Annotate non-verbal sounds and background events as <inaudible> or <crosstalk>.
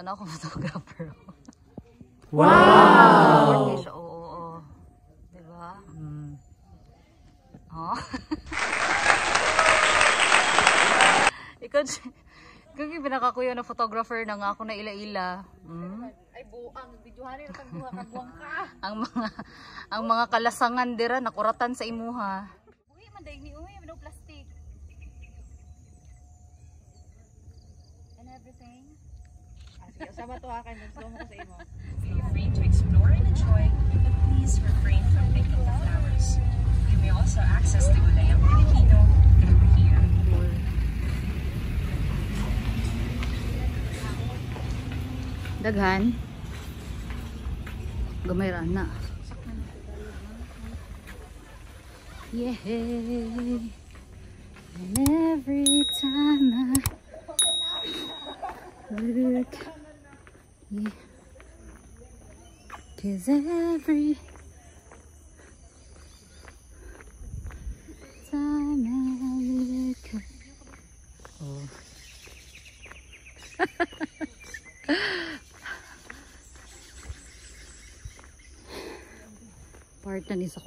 guy. Tanaw ko photographer. Wow! siya, oo, oo. Diba? Mm. Oh. <laughs> Ikaw, ikaw yung pinakakuya na photographer na nga ako na ila-ila. Mm. Ay buang, videohan na tag buha kagwang ka. <laughs> Ang mga ang mga kalasangan dira nakuratan sa imuha. Uy, man daig ni uy, no plastic. And everything. Ah, sige, usama to kay mag-slow mo ko sa imo. Feel free to explore and enjoy, but please refrain from picking the flowers. You may also access the Gudayang Pilipino through here. Daghan. Gamay ra na. Yeah. And every time I look, yeah. Cause every time I look up. Oh. Part na ni sa